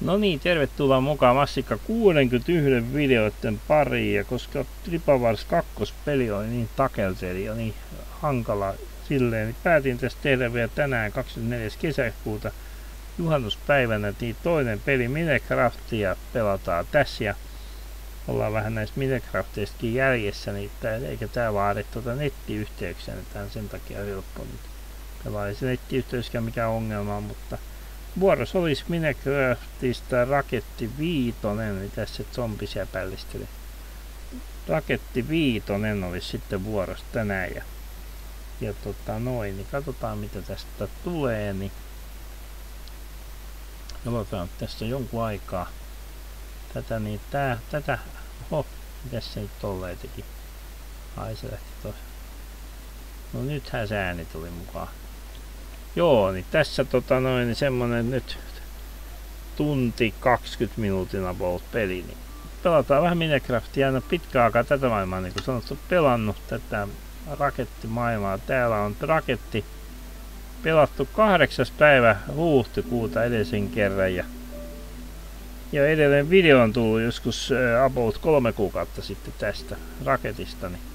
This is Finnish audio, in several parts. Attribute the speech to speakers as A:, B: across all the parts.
A: No niin, tervetuloa mukaan Massikka 61 videoiden pariin. Ja koska Tripavars 2 peli oli niin takelteli ja niin hankala silleen, niin päätin tästä tehdä vielä tänään 24. kesäkuuta juhannuspäivänä niin toinen peli Minecraftia pelataan tässä ja ollaan vähän näistä Minecrafteistakin jäljessä, niin tää, eikä tää vaadi tuota nettiyhteyksiä, niin tää on sen takia helppo nyt pelaa. Ei se nettiyhteyskään mikään ongelma, mutta vuorossa olisi Minecraftista Raketti Viitonen, mitä niin se zombi siellä pällisteli. Raketti Viitonen olisi sitten vuorossa tänään ja, ja tota noin, niin katsotaan mitä tästä tulee, niin Aloitetaan tässä jonkun aikaa. Tätä niin tää, tätä, oho, mitäs se nyt tolleen teki? Ai se lähti tossa. No nythän se ääni tuli mukaan. Joo, niin tässä tota noin niin semmonen nyt tunti 20 minuutin about peli. Niin pelataan vähän Minecraftia, no pitkä aikaa tätä maailmaa, niin kuin sanottu, pelannut tätä rakettimaailmaa. Täällä on raketti pelattu kahdeksas päivä huhtikuuta edellisen kerran ja, ja edelleen video on tullut joskus about kolme kuukautta sitten tästä raketista. Niin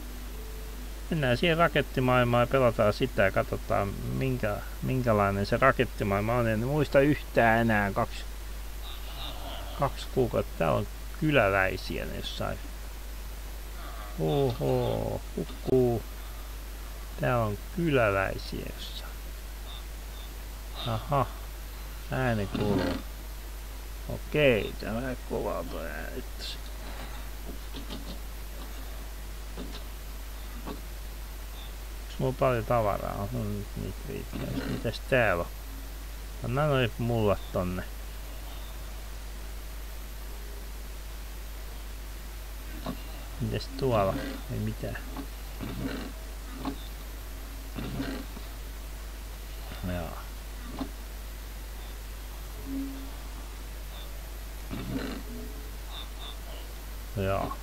A: mennään siihen rakettimaailmaan ja pelataan sitä ja katsotaan minkä, minkälainen se rakettimaailma on. En muista yhtään enää kaksi, kaksi kuukautta. Täällä on kyläläisiä jossain. Oho, kukkuu. Täällä on kyläläisiä jossain. Aha, ääni kuuluu. Okei, tämä kovaa ääni. mulla paljon tavaraa? No nyt niitä riittää. Mitäs täällä on? Anna noin mulla tonne. Mitäs tuolla? Ei mitään. Joo. Joo.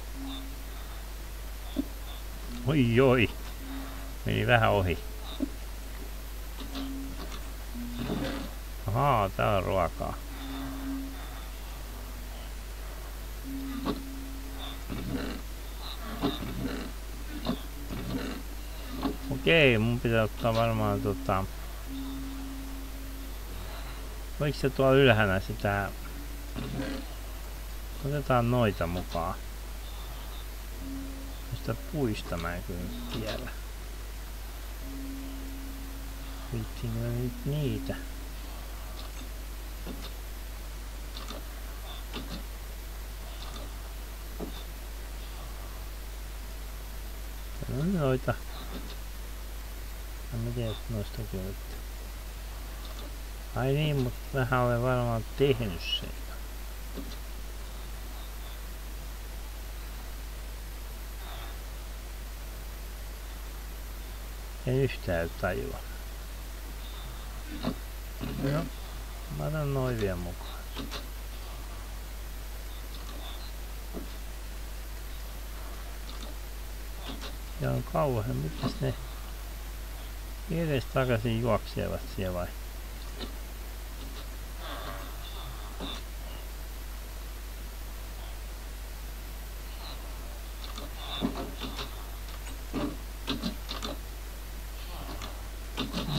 A: Oi oi. Meni vähän ohi. Ahaa, tää on ruokaa. Okei, mun pitää ottaa varmaan tota... Voiko se tuolla ylhäällä sitä... Otetaan noita mukaan. Sitä puista mä en kyllä tiedä. Viittiinkö nyt niitä? No noita. En tiedä noista kyllä. Ai niin, mutta vähän olen varmaan tehnyt sen. En yhtään tajua. Joo. Mä otan noin vielä mukaan. Ja on kauhean, mitäs ne edes takaisin juoksevat siellä vai?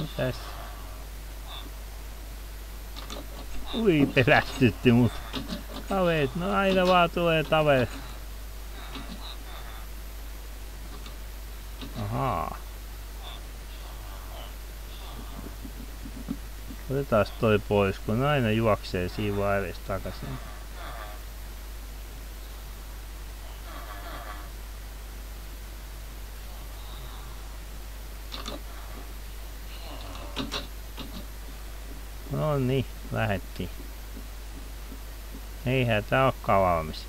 A: Mitäs? Ui, pelästytti mut. Kaveet, no aina vaan tulee tave. Ahaa. Otetaan toi pois, kun aina juoksee siinä vaan edes takaisin. No niin, lähettiin. Eihän tää olekaan valmis.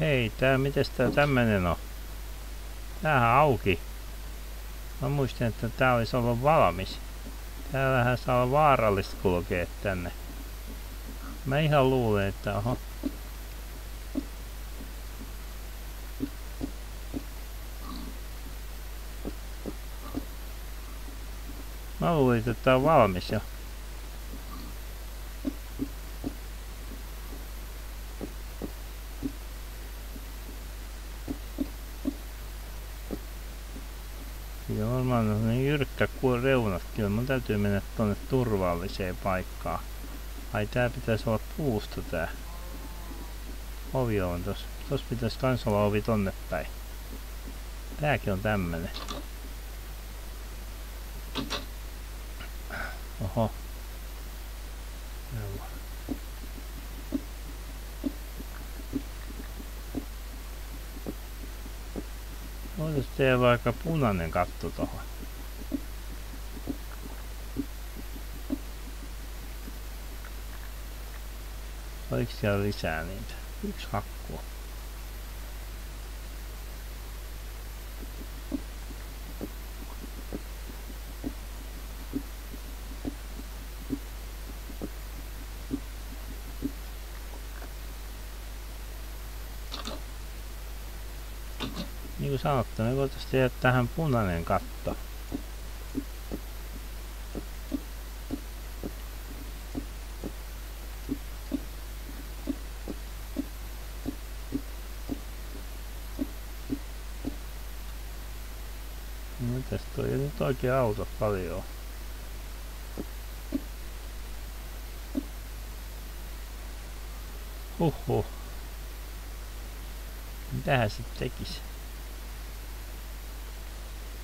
A: Hei, tää, mites tää tämmönen on? Tämähän auki. Mä muistin, että tää olisi ollut valmis. Täällähän saa olla vaarallista kulkea tänne. Mä ihan luulen, että oho. Mä luulin, että tää on valmis jo. Siinä on varmaan niin jyrkkä kuin reunat. Kyllä mun täytyy mennä tonne turvalliseen paikkaan. Ai tää pitäisi olla puusta tää. Ovi on tossa. Tossa pitäisi kans olla ovi tonne päin. Tääkin on tämmönen. Oho. Joo. Tehdä vaikka punainen katto tohon. Oliko siellä lisää niitä? Yksi hakkuu. Niin kuin sanottu, me voitaisiin tehdä tähän punainen katto. Mitäs toi ei nyt oikein auta paljon. Huhhuh. Mitähän se tekisi?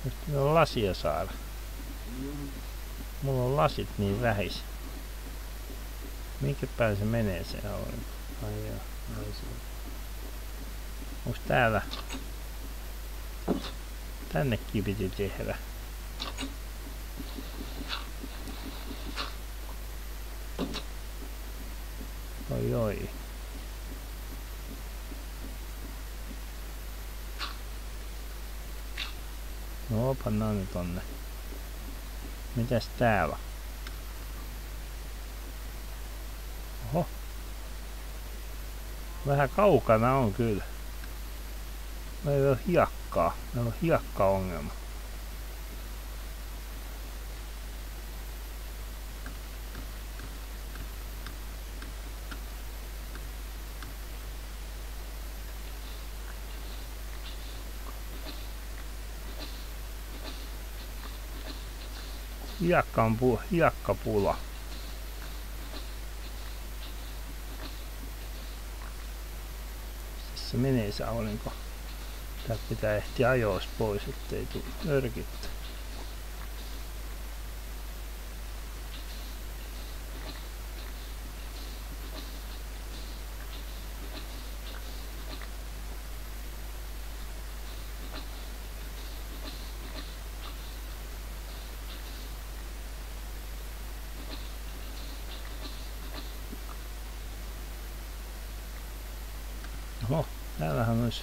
A: Nyt on lasia saada. Mulla on lasit niin vähis. Minkä päin se menee se aurinko? Ai joo, ai se. Onks täällä? Tännekin piti tehdä. Oi. No pannaan nyt tonne. Mitäs täällä? Oho. Vähän kaukana on kyllä. Meillä ei ole hiekkaa. Meillä on hiekka-ongelma. Hiekka on pu hiekkapula. Se menee se aurinko. Täältä pitää ehtiä ajois pois, ettei tule örkittä. Oho, täällähän olisi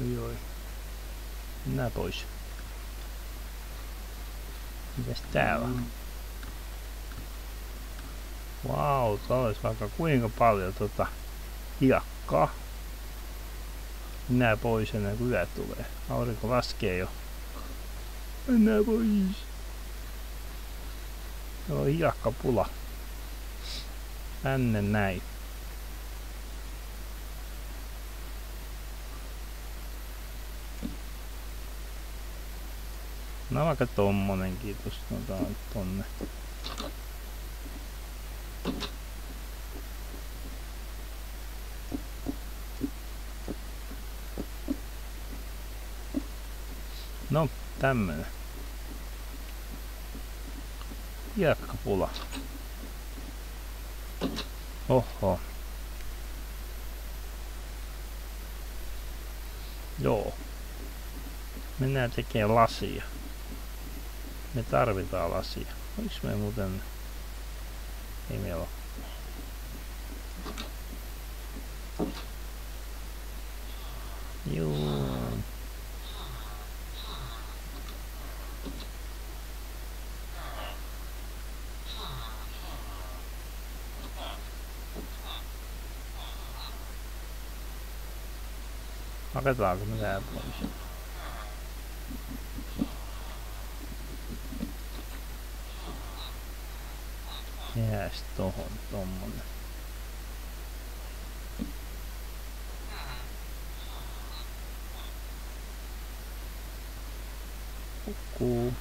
A: Oi oi. Nää pois. Mitäs täällä on? Vau, wow, olisi vaikka kuinka paljon tota hiekkaa. Nää pois ennen kuin yö tulee. Aurinko laskee jo. Mennään pois. Se on hiekkapula. Tänne näin. No vaikka tommonenkin tuosta tonne. No, tämmönen. Hiekkapula. Oho. Joo. Mennään tekemään lasia. Me tarvitaan lasia. Olis me muuten... Ei meillä ole. Paketlaako mitä pois? Jääs tohon tommonen. Kukkuu.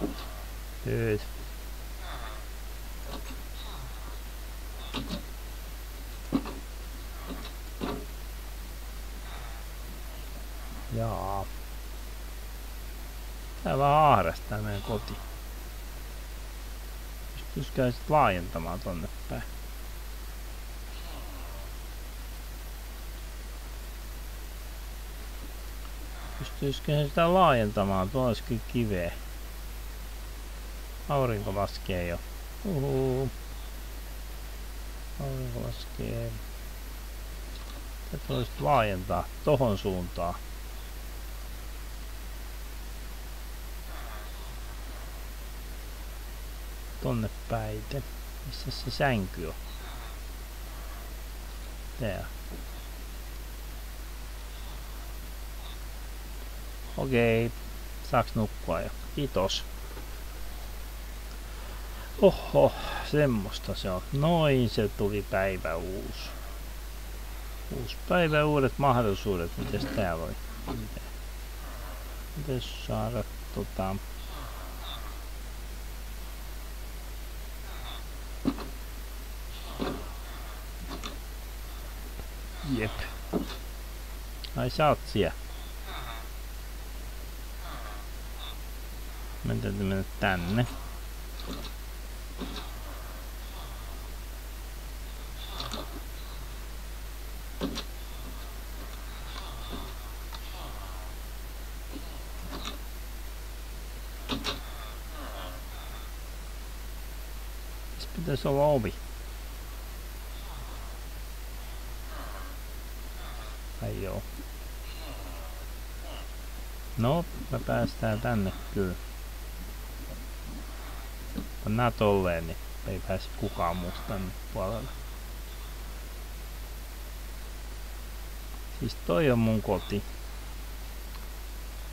A: Good. Jaa. Tää vähän aares tää meidän koti. Pystyisikö sit laajentamaan tonne päin? Pystyisikö sitä laajentamaan? Tuolla olisi kyllä kiveä. Aurinko laskee jo. Uhu. Aurinko laskee. Tätä voisi laajentaa tohon suuntaan. Tonne päite. Missä se sänky on? Tää. Okei. Saaks nukkua jo? Kiitos. Oho, semmoista se on. Noin se tuli päivä uusi. Uusi päivä, uudet mahdollisuudet. Mites oli? Miten? Mites saada tota... Jep. Ai sä oot siellä. Meidän täytyy mennä tänne. pitäisi olla ovi. Ai joo. No, me päästään tänne kyllä. Pannaan tolleen, niin ei pääse kukaan muusta tänne puolelle. Siis toi on mun koti.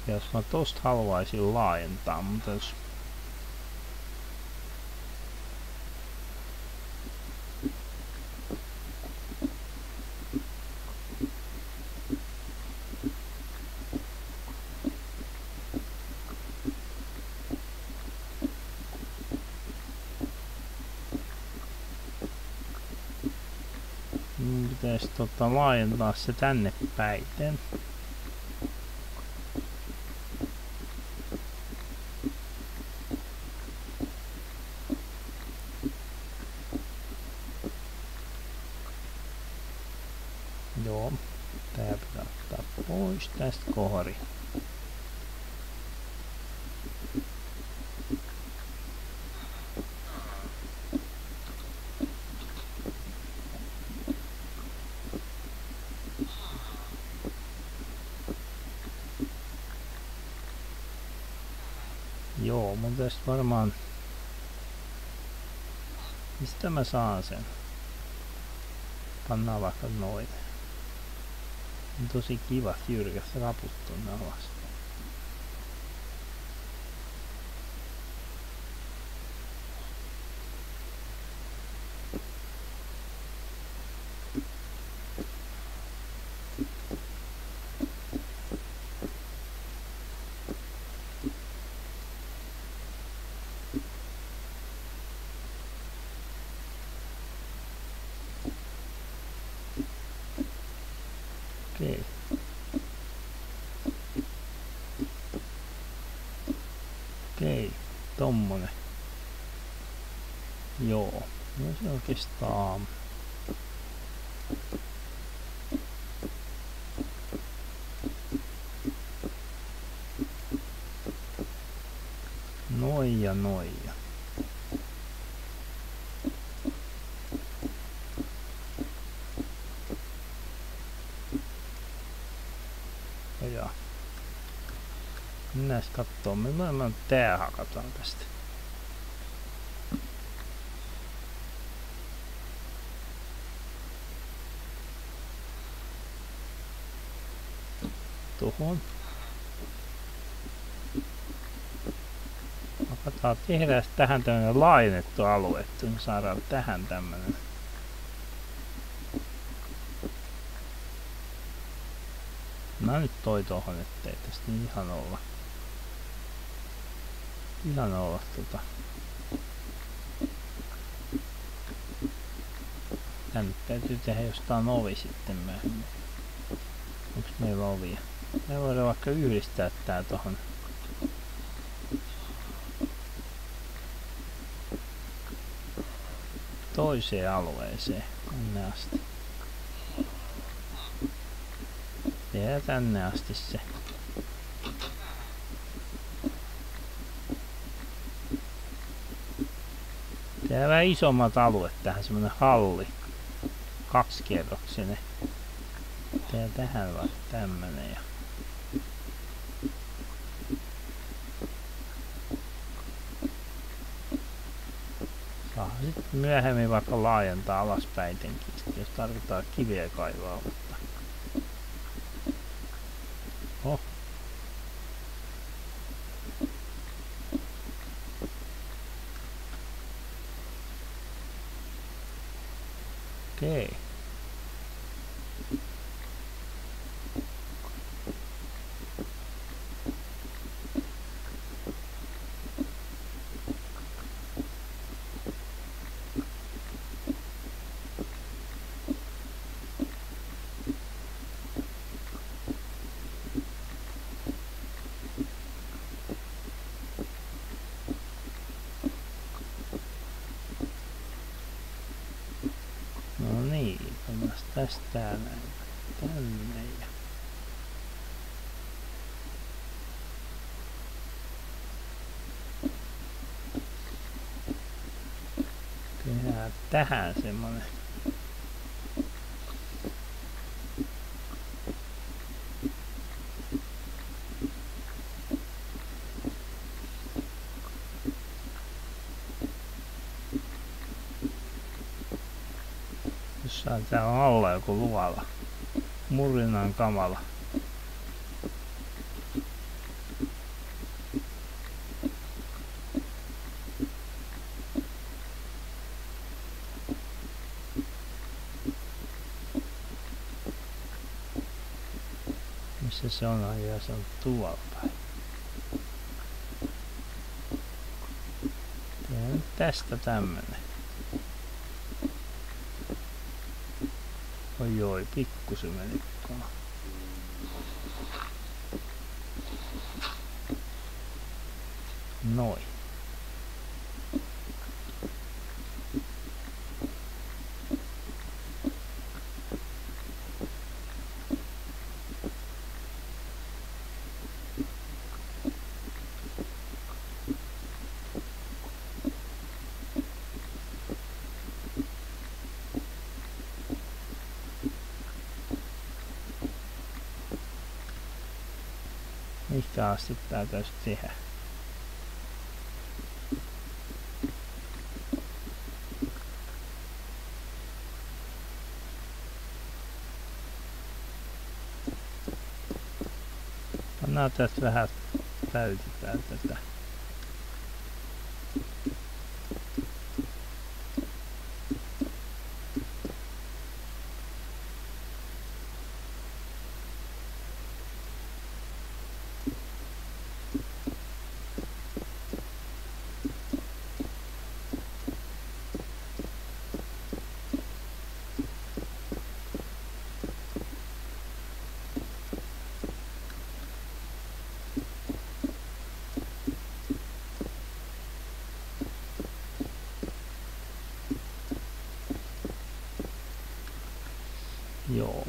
A: Ja jos mä tosta haluaisin laajentaa, mutta jos pitäisi tota laajentaa se tänne päiten. Joo, tää pitää ottaa pois tästä kohari. Joo, mun tästä varmaan... Mistä mä saan sen? Pannaan vaikka noin. On tosi kiva jyrkäs raput tonne alas. Okei. Okei, tommonen. Joo, no se oikeastaan... Noin ja noin ja. Ja. Me maailman tää hakataan tästä. tuohon. Hakataan tehdä tähän tämmönen laajennettu alue, me saadaan tähän tämmönen. No nyt toi tohon, ettei tästä niin ihan olla. Ihan olla tota. Tänne täytyy tehdä jostain ovi sitten myöhemmin. Onks meillä ovia? Me voidaan vaikka yhdistää tää tohon. Toiseen alueeseen. Tänne asti. Tehdään tänne asti se. Tehdään vähän isommat alueet tähän, semmonen halli. Kaksikerroksinen. Tehdään tähän vaikka tämmönen ja Saa sitten myöhemmin vaikka laajentaa alaspäitenkin, jos tarvitaan kiveä kaivaa. Mutta Okei. No niin, pannaan tästä tää näin tänne ja tehdään tähän semmonen Jossain täällä on alla joku luvala. Murinan kamala. Se on? Jaa, se on tuolla päin. Tehdään tästä tämmönen. Oi oi, pikkusen meni. Noin. Asti täytyy tehdä? Pannaan tästä vähän täytetään tätä. Joo.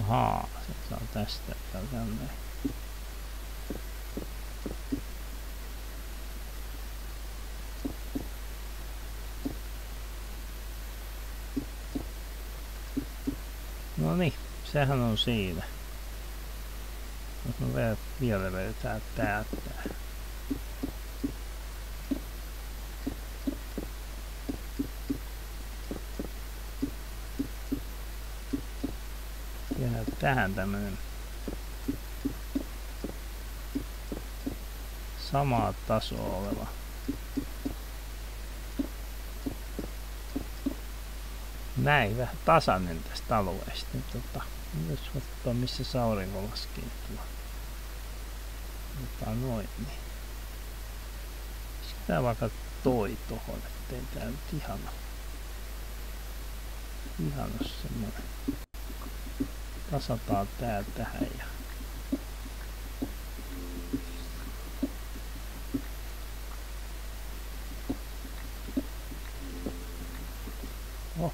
A: Ahaa, se saa tästä tänne. No niin, sehän on siinä. Jos me vielä, vielä vedetään täältä. tähän tämmönen samaa tasoa oleva. Näin, vähän tasainen tästä alueesta. Nyt tota, ottaa missä se aurinko laskee tuolla. Otetaan noin niin. Sitä vaikka toi tohon, ettei tää nyt ihana. Ihana semmonen. Tasataan tää tähän ja Oh.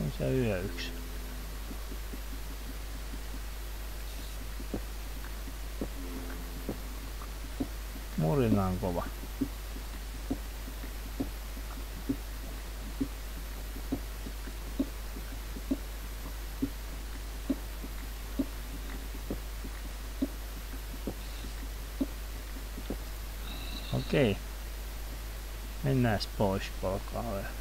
A: On se yö yksi. Murina on kova. Okei. Mennään pois, polkaa vähän.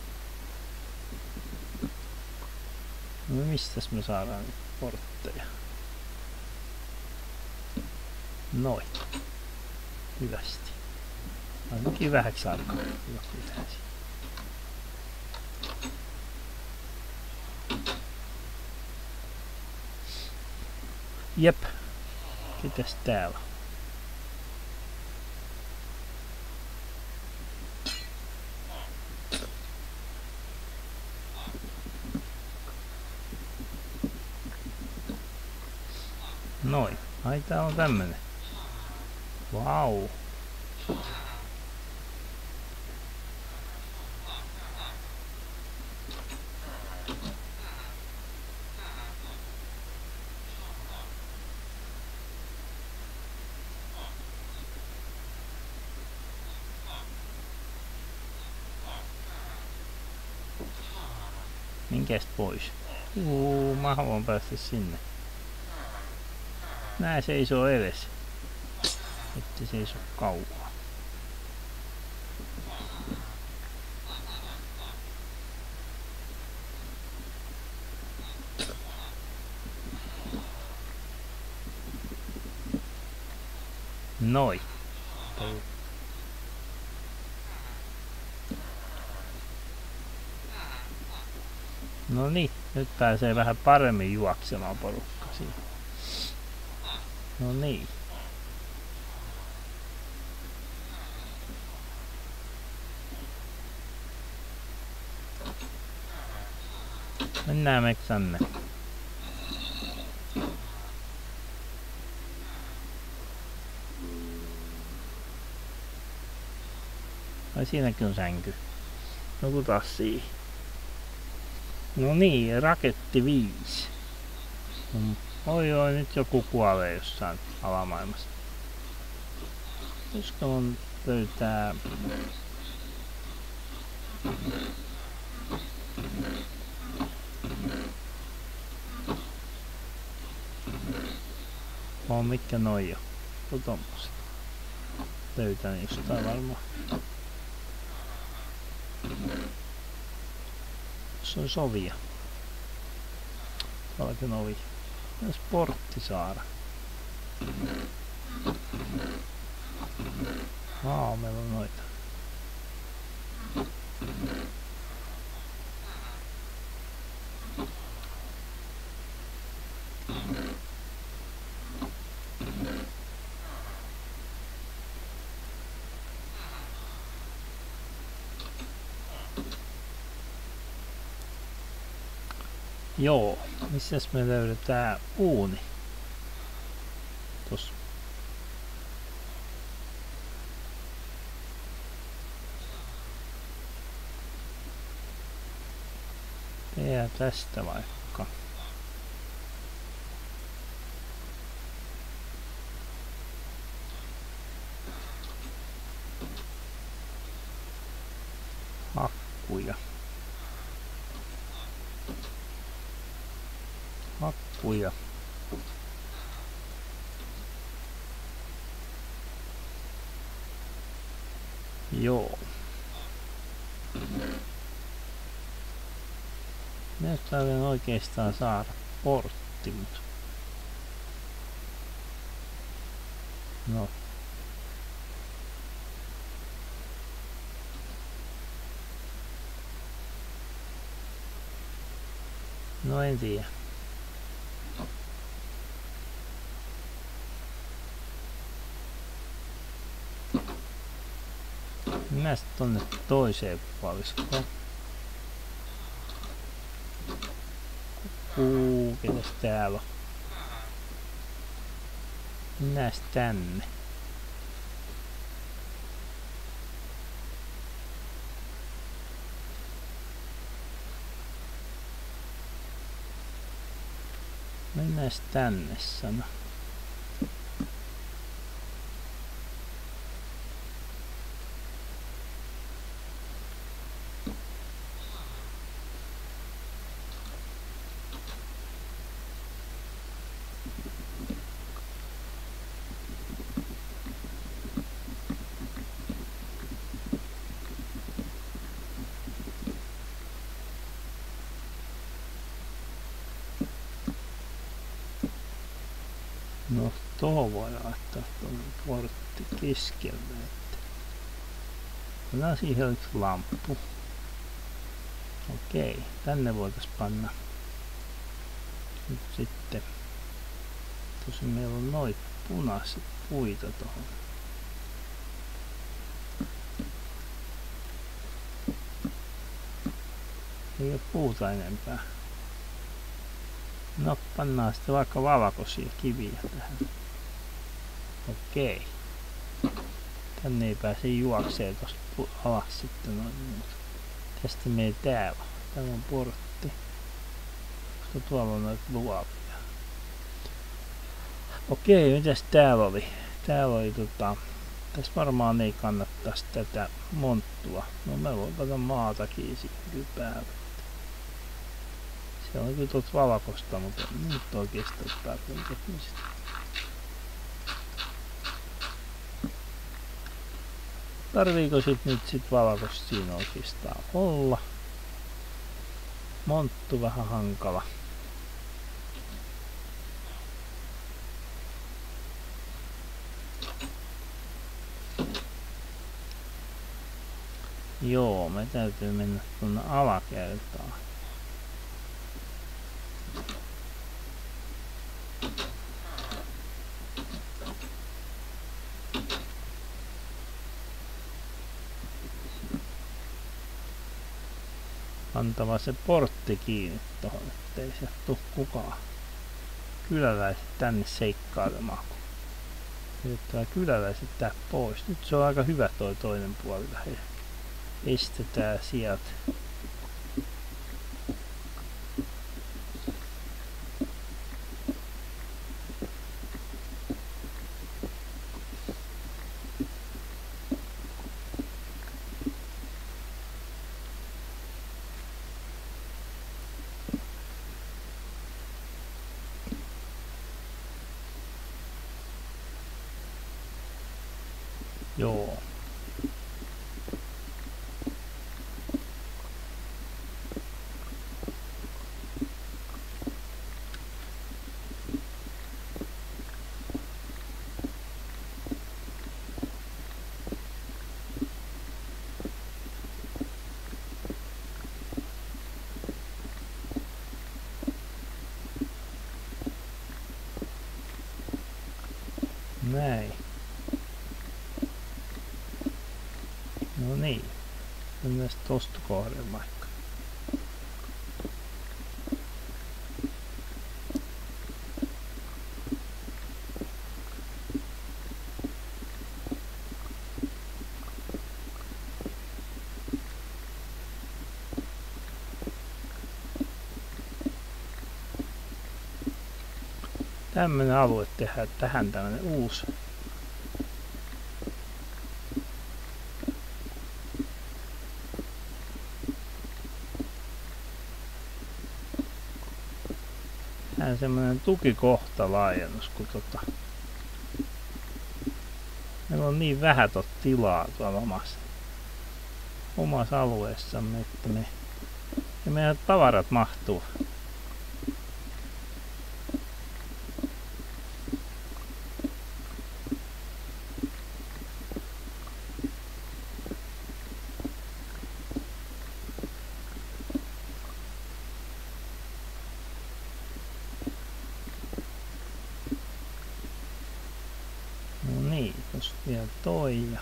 A: No mistäs me saadaan portteja? Noin. Hyvästi. Ainakin vähäksi aikaa. Joku pitäisi. Jep. Mitäs täällä on? Noin. Ai tää on tämmönen. Vau. Minkäs pois? Uu, mä haluan päästä sinne. Nää seisoo edessä. Että seiso kauan. Noi. No niin, nyt pääsee vähän paremmin juoksemaan porukka siinä. No niin. Mennään me tänne. Ai siinäkin on sänky. Nukutaan siihen. No niin, raketti 5. Mm. Oi oi, nyt joku kuolee jossain alamaailmassa. Koska mun löytää... On mitkä noi jo. Tommoset. Löytän jostain varmaan. Se on sovia. Tuollakin ovi. Sportti saada. Aa, meillä on noita. Joo, missäs me löydetään uuni? Tos. Tehdään tästä vaikka. Hakkuja. Hakkuja. Joo. Nyt tarvitsen oikeastaan saada portti, mutta... No. No en tiedä. Mennään sitten tonne toiseen puoliskoon. Kuu, ketäs täällä on? Mennään tänne. Mennään tänne sano. No tuohon voi laittaa tuonne portti keskelle. Että. Otetaan siihen yksi lamppu. Okei, tänne voitais panna nyt sitten. Tosi meillä on noit punaiset puita tuohon. Ei ole puuta enempää. No pannaan sitten vaikka valkoisia kiviä tähän. Okei. Tänne ei pääse juoksee tosta alas sitten noin muuta. Tästä me ei täällä. Täällä on portti. Koska tuolla on noita luovia. Okei, mitäs täällä oli? Täällä oli tota... Tässä varmaan ei kannattaisi tätä monttua. No mä voin maatakin siihen päälle. Se on kyllä tuolta valkosta, mutta nyt oikeastaan tarpeen tekemistä. Tarviiko sit nyt sit valkosta siinä oikeastaan olla? Monttu vähän hankala. Joo, me täytyy mennä tuonne alakertaan. Pantava se portti kiinni tuohon, ettei se tuu kukaan kyläläiset tänne seikkailemaan. Yrittää kyläläiset tää pois. Nyt se on aika hyvä toi toinen puoli Estetään sieltä. Joo. Näin. No niin. Kohden vaikka. Tämmönen alue tehdään tähän tämmönen uusi semmoinen tukikohta laajennus, kun tota, meillä on niin vähän tot tilaa tuolla omassa, omassa alueessamme, että me, ja meidän tavarat mahtuu Vielä toi ja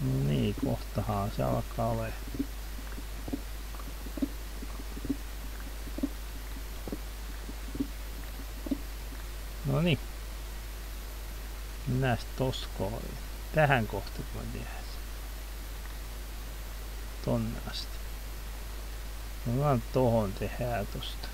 A: No niin, kohtahan se alkaa ole. No niin. Tosko oli. Tähän kohta voin tehdä se. Tonne asti. No vaan tohon tehdään tosta.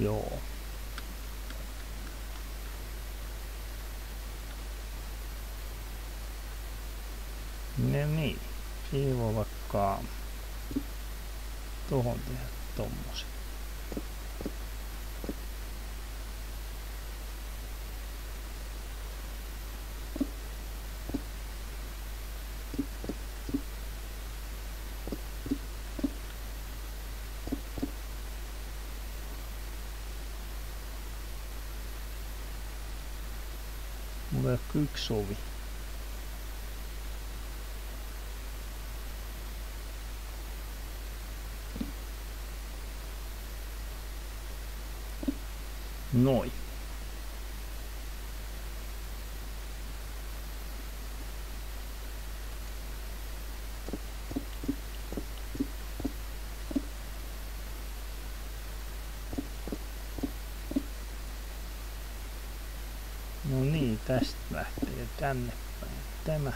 A: Joo. No niin, siivo vaikka tohon tehdä tommosen. Mulla ei ole kuin tästä lähtee tänne päin tämä.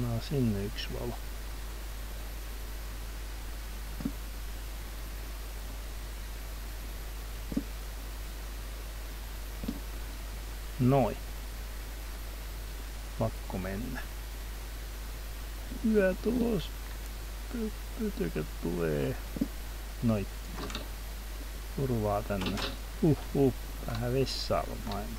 A: No sinne yksi valo. Noin. Pakko mennä. Hyvä tulos. Pytökät tulee. Noin. Turvaa tänne. Uh, uh. Vähän vessaava maailma.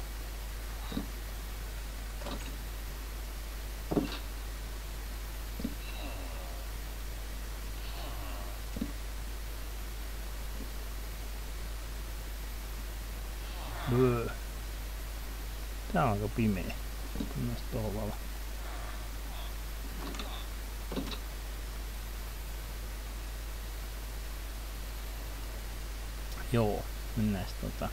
A: Tää on aika pimeä. Mennään tuohon valo. Joo, mennään tota.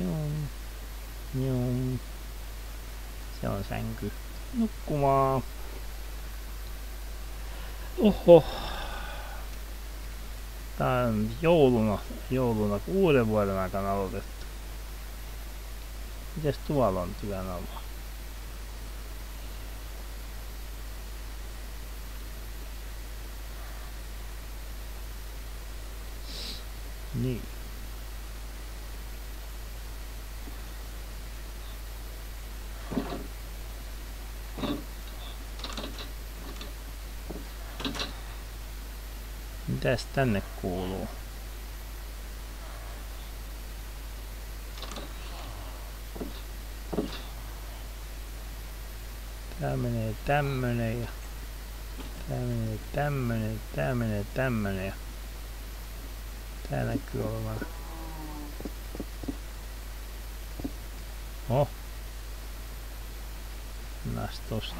A: Joo. Joo. Se on sänky. Nukkumaan. Oho. Tää on jouluna, jouluna uuden vuoden aikana aloitettu. Mites tuolla on työn alla? Niin. Mitäs tänne kuuluu? Tää menee tämmönen ja tää menee tämmönen, tää menee tämmönen ja tää näkyy olevan. Oh. Mennään tosta.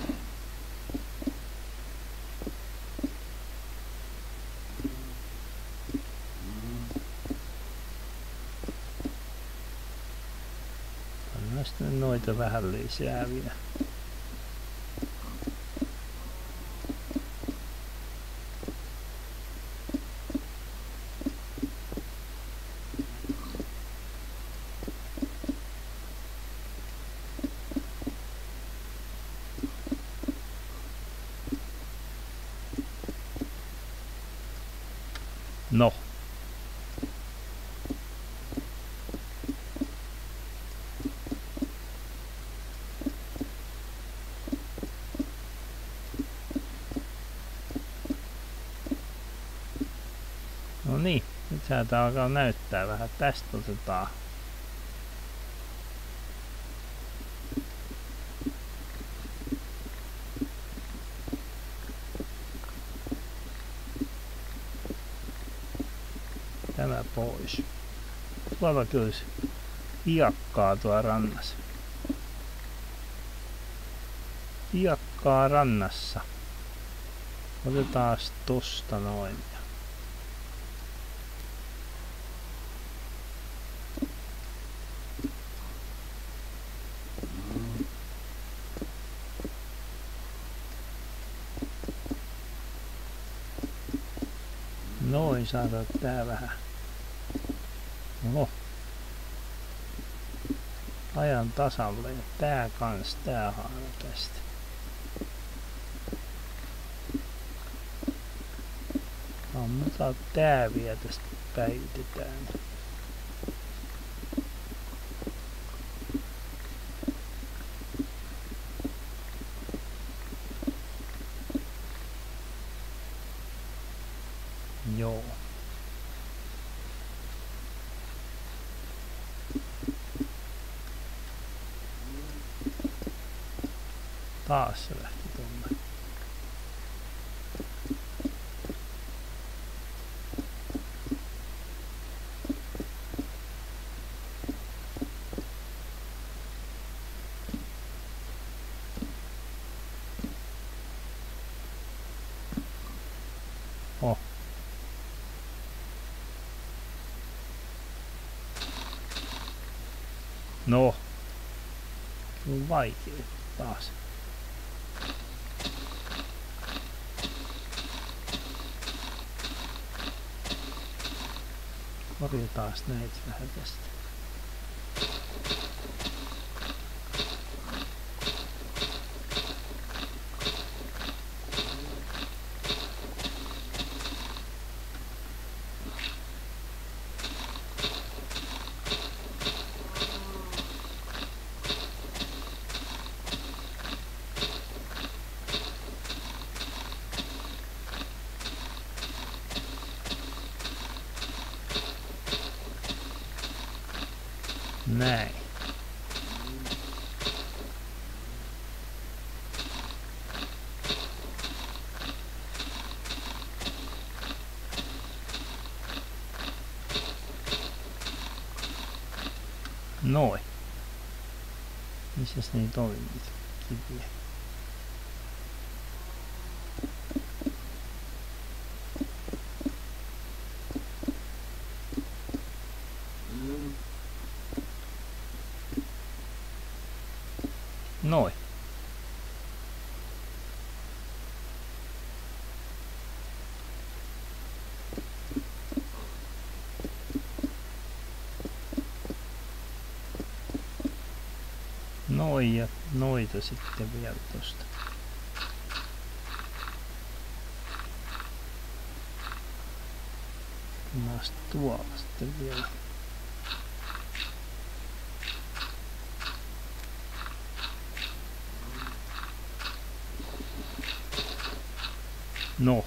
A: Pannaan sitten noita vähän lisää vielä. No. No tää alkaa näyttää vähän. Tästä otetaan tämä pois. Tuolla kyllä hiekkaa tuolla rannassa. Hiekkaa rannassa. Otetaan tosta noin. Noin saada tää vähän Oho. Ajan tasalle ja tää kans, tää haara tästä. Ammutaan tää vielä tästä päivitetään. Joo. Taas se lähti tuonne. Oh. No. On vaikea taas. Korjataan näitä vähän tästä. Näin. Noin. Missäs niitä oli niitä kiviä? Noin. Noin ja noita sitten vielä tosta. Pannaan tuolla sitten vielä. No.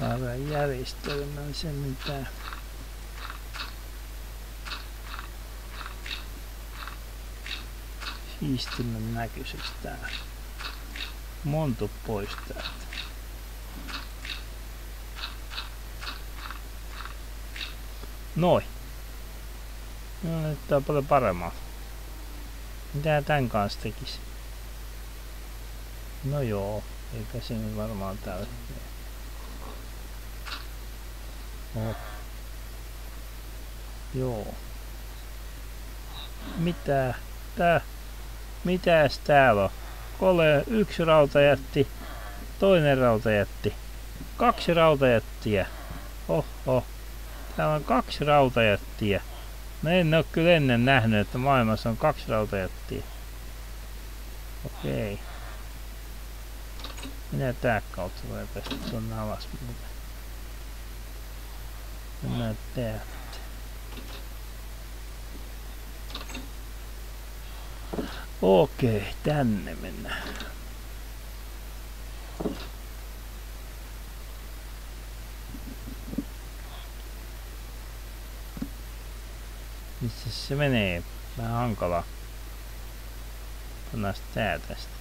A: Saadaan järjestelmän se mitä siistimmän näköiseksi tää. Montu pois täältä. Noin. No näyttää paljon paremmalta. Mitä tän kanssa tekisi? No joo, eikä se nyt varmaan täällä. Oh. Joo. Mitä? Tää? Mitäs täällä on? Kole, yksi rautajätti, toinen rautajätti, kaksi rautajättiä. Oho. Täällä on kaksi rautajättiä. No en ole kyllä ennen nähnyt, että maailmassa on kaksi rautajättiä. Okei. Minä tää kautta voi päästä tuonne alas muuten. Mennään täältä. Okei, tänne mennään. Missä se menee? Vähän hankala. Pannaan tää tästä.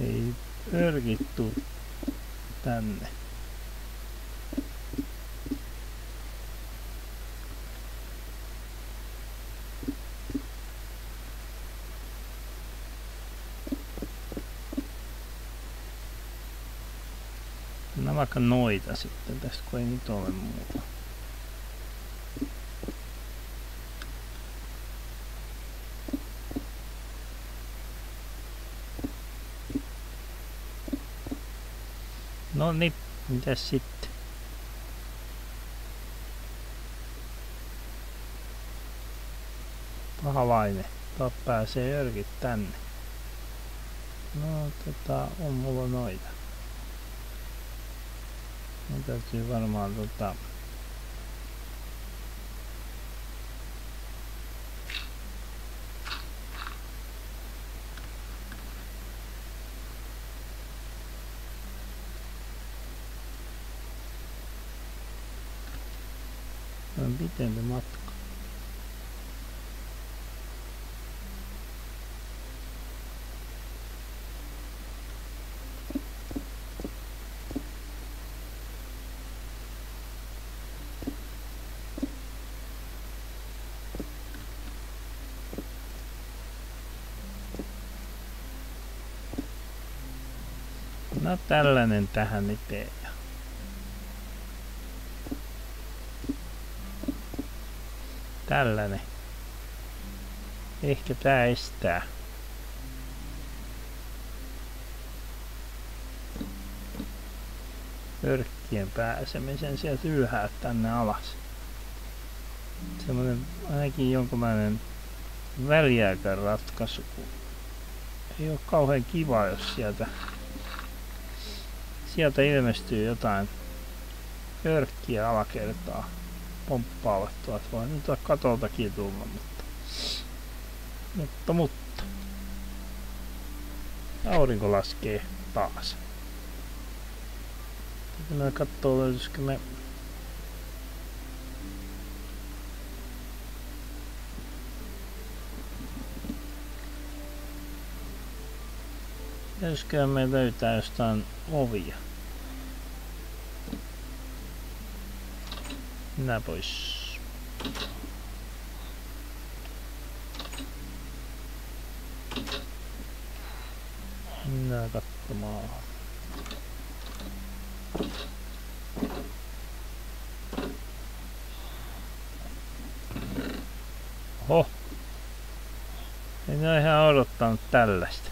A: Ei örkittu tänne. Nämä vaikka noita sitten tästä, kun ei nyt ole muuta. No niin, mitäs sitten? Pahalainen. Pääsee jörkit tänne. No tota, on mulla noita. Mun täytyy varmaan tota... On pitempi matka. No tällainen tähän eteen. Tällainen. Ehkä tää estää. Örkkien pääsemisen sieltä ylhäältä tänne alas. Semmonen ainakin jonkunlainen väliaikainen ratkaisu. kun Ei oo kauhean kiva, jos sieltä ilmestyy jotain örkkiä alakertaa pomppaavat tuolta. Voi nyt olla katoltakin tulla, mutta... Mutta, mutta. Aurinko laskee taas. Täytyy katsoo löytyisikö me... Pitäisikö me löytää jostain ovia? Minä pois. Minä katsomaan. Oho. En ole ihan odottanut tällaista.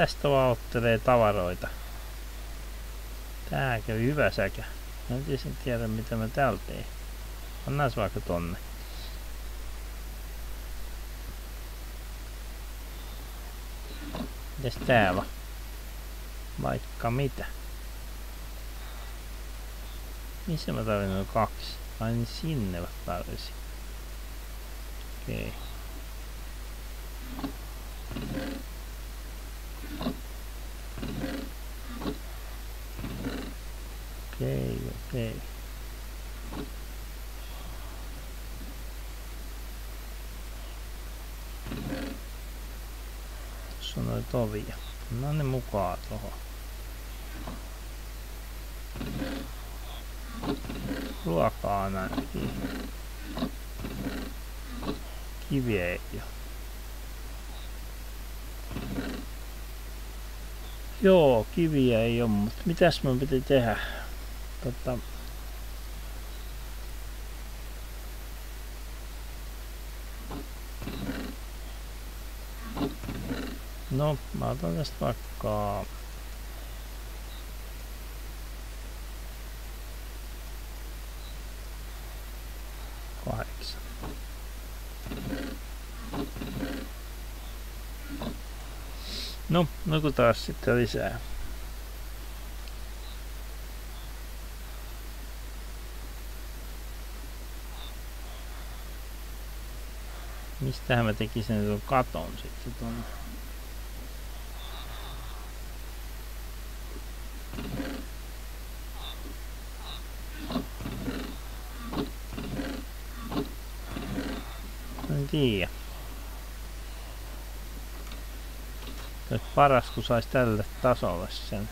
A: Tästä vaan ottelee tavaroita. Tää kävi hyvä säkä. Mä en tietysti tiedä mitä mä täällä teen. Annas vaikka tonne. Mitäs täällä? Vaikka mitä. Missä mä tarvin noin kaksi? Ai niin sinne mä tarvisin. Okei. Okay. Okei, okay, okei. Okay. Tuossa on noita ovia. Anna ne mukaan tuohon. ruokaa ainakin. Kiviä ei ole. Joo, kiviä ei ole, mutta mitäs mun piti tehdä? Tota, No, mä otan tästä vaikka kahdeksan. No, taas sitten lisää. Mistähän mä tekisin tuon katon sitten tuonne? tiedä. Olisi paras, kun saisi tälle tasolle sen.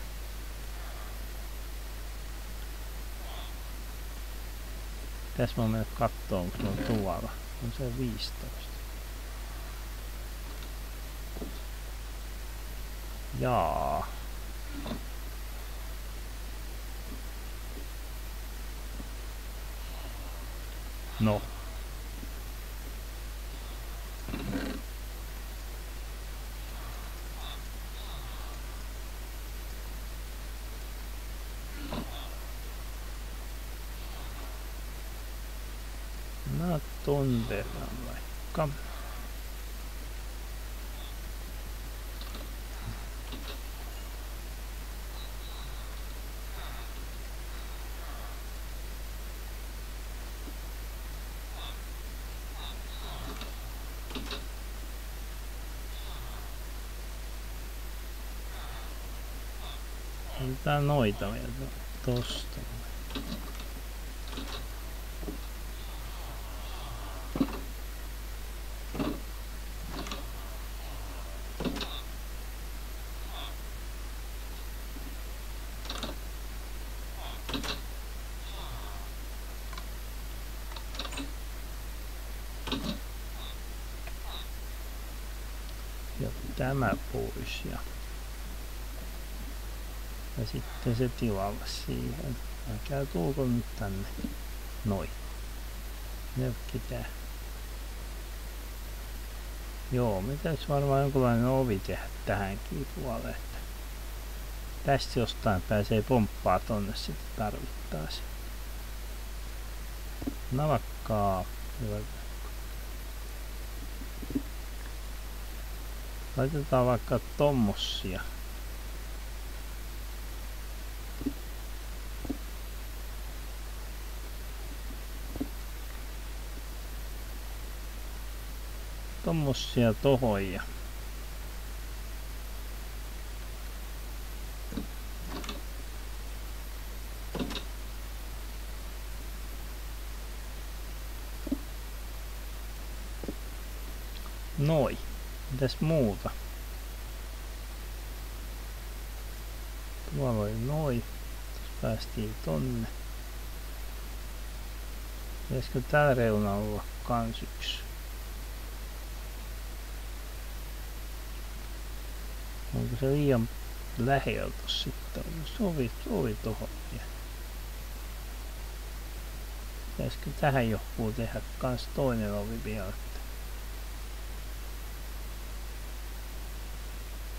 A: Tässä mä mennä kattoo, onko se on tuolla. On se 15. Jaa. No. ton verran vaikka. Mitä noita vielä tosta. tämä pois ja, sitten se tilalla siihen. Älkää tulko nyt tänne. Noin. Nökkitää. Joo, me täytyy varmaan jonkunlainen ovi tehdä tähänkin puolelle. Että tästä jostain pääsee pomppaa tonne sitten tarvittaessa. Navakkaa. Hyvä. Laitetaan vaikka tommosia. Tommosia tohon ja Noin. Mitäs muuta? Tuolla oli noin. Päästiin tonne. Pitäisikö täällä reunalla olla kans yksi? Se liian läheltä sitten? Sovi, sovi tohon vielä. Pitäisikö tähän johonkin tehdä kans toinen ovi vielä?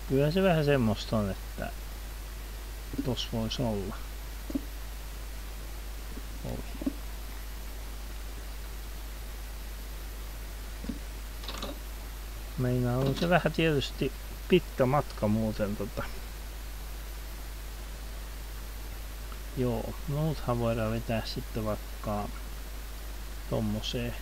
A: Kyllä se vähän semmoista on, että tos voisi olla. Ovi. Meinaa on se vähän tietysti pitkä matka muuten tota. Joo, muuthan voidaan vetää sitten vaikka tommoseen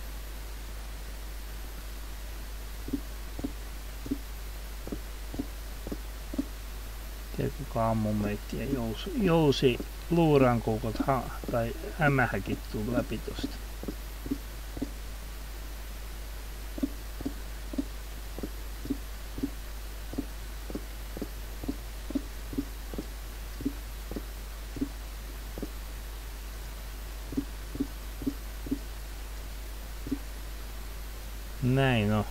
A: aamun meitä ja jousi, jousi luurankukot ha, tai hämähäkit tuu läpi tosta. Näin on.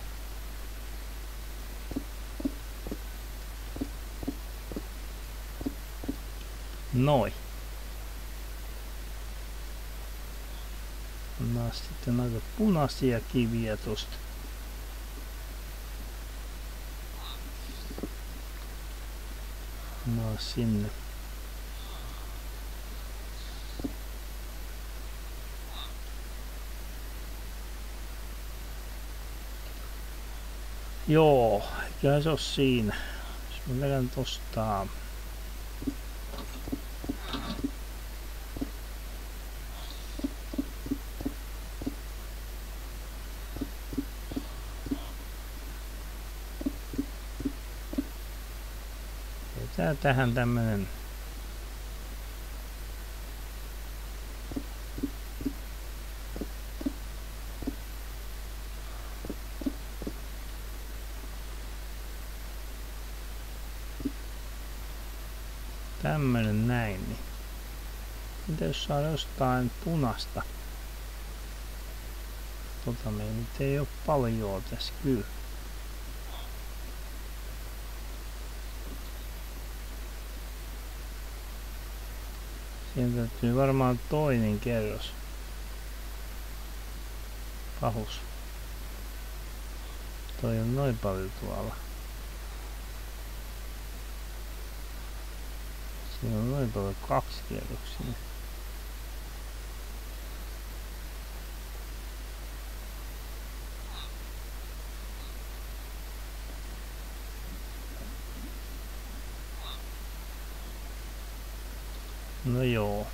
A: Noin. Pannaan sitten noita punaisia kiviä tosta. Pannaan sinne. Joo, eiköhän se ole siinä. Jos mä vedän tosta Tää tähän tämmönen tämmönen näin, niin mitä jos saa jostain punasta? Tota me nyt ei oo paljon tässä kyllä. Siihen täytyy varmaan toinen kerros. Pahus. Toi on noin paljon tuolla. Siinä on noin paljon kaksi kerroksia. No joo.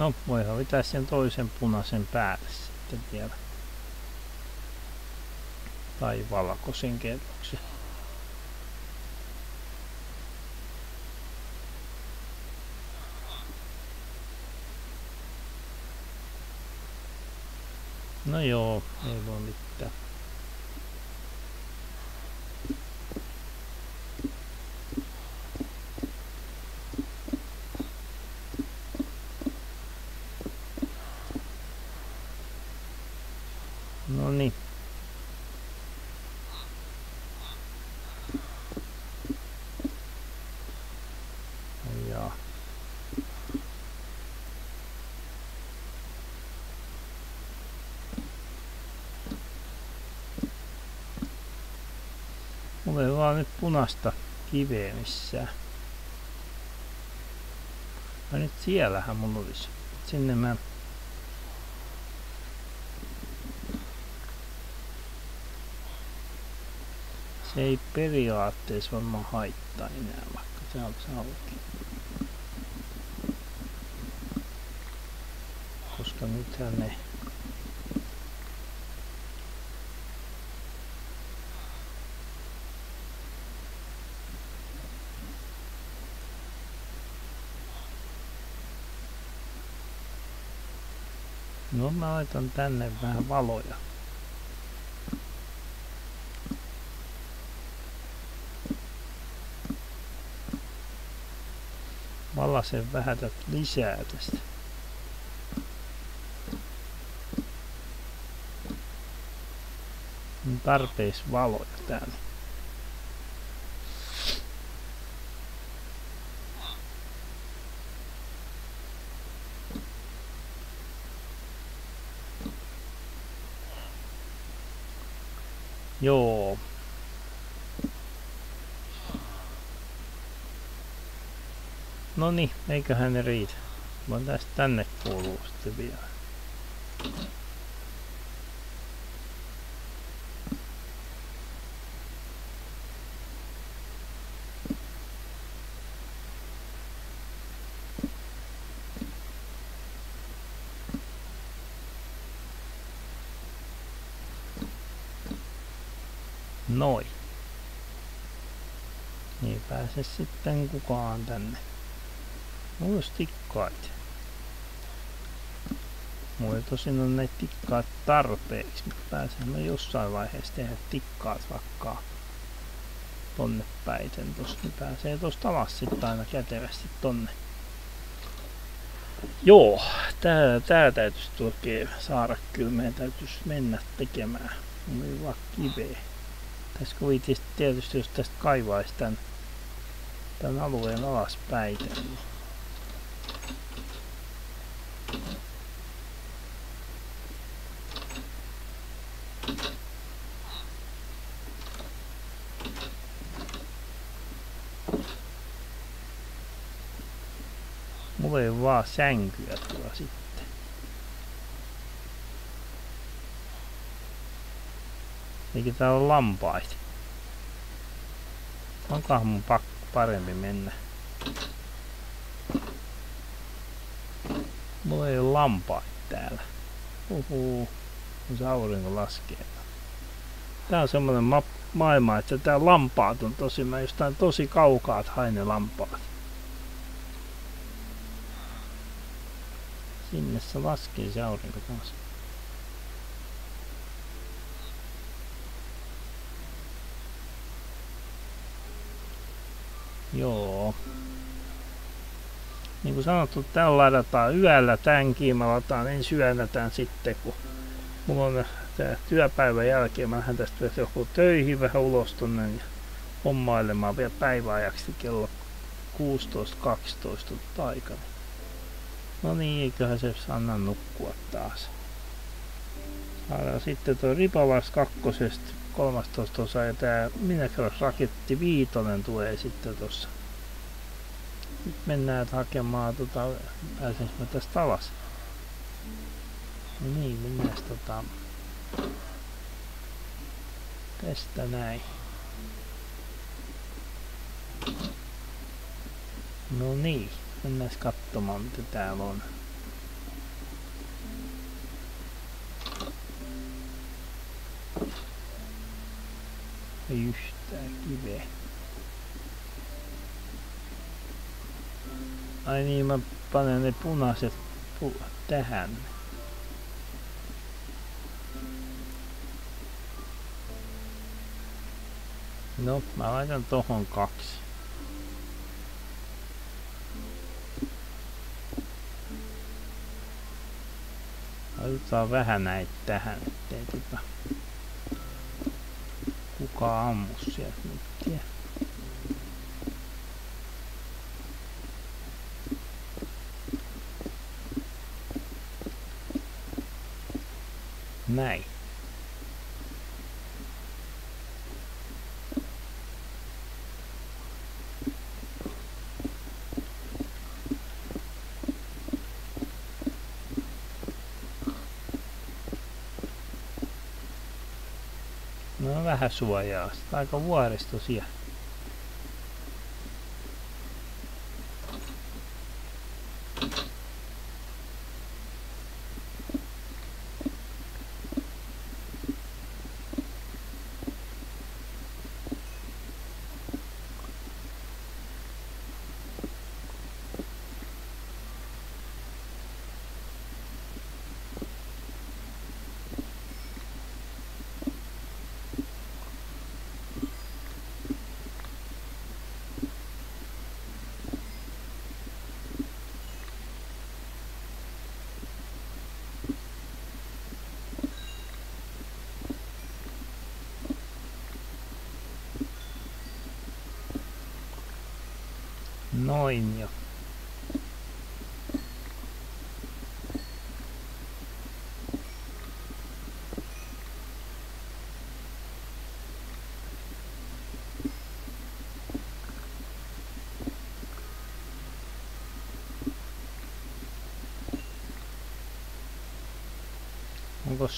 A: No, voihan vetää sen toisen punaisen päälle sitten vielä. Tai valkoisen kerroksen. No joo, ei voi mitään. No niin. Ja. Vaan nyt punasta kiveä missään. Vai nyt siellähän mulla olisi. Sinne mä se ei periaatteessa varmaan haittaa enää, vaikka se on auki. Koska nythän ne No mä laitan tänne vähän valoja. Valasen vähän tätä lisää tästä. Tarpeeksi valoja täällä. Joo. No niin, eiköhän ne riitä. Vaan tästä tänne kuuluu sitten vielä. Noin. Niin pääse sitten kukaan tänne. Mulla tikkaita. Mulla ei tosin on näitä tikkaat tarpeeksi, mutta pääsen mä jossain vaiheessa tehdä tikkaat vaikka tonne päin sen tossa, niin pääsee tosta alas sitten aina kätevästi tonne. Joo, tää, tää täytyisi oikein saada, kyllä meidän täytyisi mennä tekemään. Mulla vaan kiveä. Tässä kuvitisi tietysti, jos tästä kaivaisi tän, tän alueen alaspäin. Mulla ei vaan sänkyä tuolla sitten. Eikä täällä ole lampaita. Onkohan mun pakko parempi mennä? Mulla ei ole lampaita täällä. Uhu, kun se aurinko laskee. Tää on semmonen ma maailma, että tää lampaat on tosi, mä jostain tosi kaukaa hain ne lampaat. Sinne se laskee se aurinko taas. Joo. Niin kuin sanottu, täällä ladataan yöllä tämänkin. Mä lataan ensi yönä tämän sitten, kun mulla on tää työpäivän jälkeen. Mä lähden tästä joku töihin vähän ulos tonne ja hommailemaan vielä päiväajaksi kello 16.12 aikana. No niin, eiköhän se anna nukkua taas. Saadaan sitten tuo Ripalas kakkosesta 13 osa ja tää Minecraft Raketti viitonen tulee sitten tossa. Nyt mennään hakemaan tota, pääsens mä tästä alas. No niin, mennään tota tästä näin. No niin. Mennään katsomaan mitä täällä on. Yhtään kiveä. Ai niin, mä panen ne punaiset pu tähän. No, mä laitan tohon kaksi. Laitetaan vähän näitä tähän, ettei tota kukaan ammu sieltä mittiä. Näin. No vähän suojaa. Sitä aika vuoristo siellä.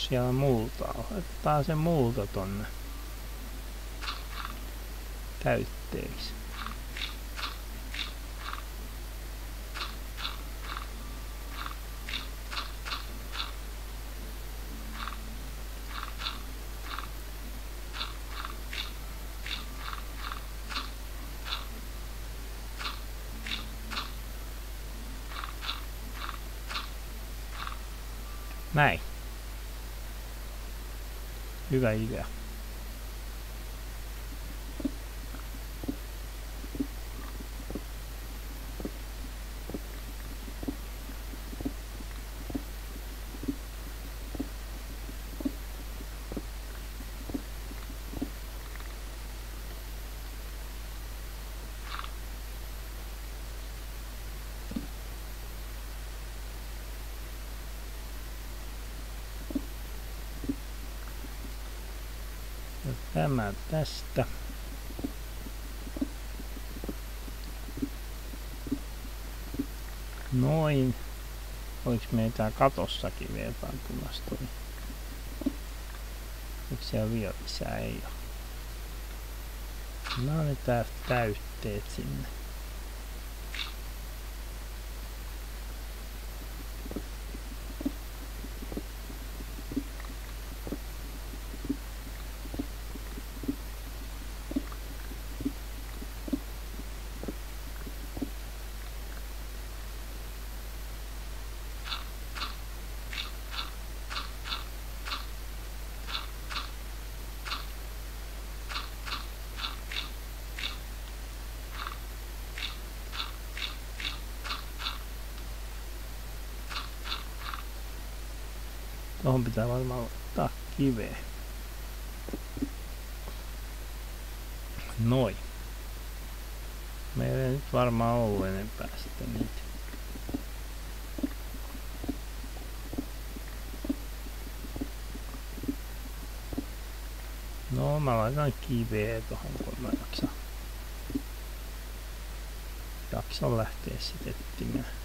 A: jos siellä multaa? Otetaan se multa tonne täytteeksi. Näin. 湯がいいだよ。Tämä tästä. Noin. Oliko meitä katossakin vielä jotain punaista? Onko siellä vielä lisää? Ei ole. No niin tää täytteet sinne. Tuohon pitää varmaan ottaa kiveä. Noin. Meillä ei nyt varmaan ollut enempää sitten niitä. No mä laitan kiveä tuohon kun mä jaksan. Jaksan lähteä sitten etsimään.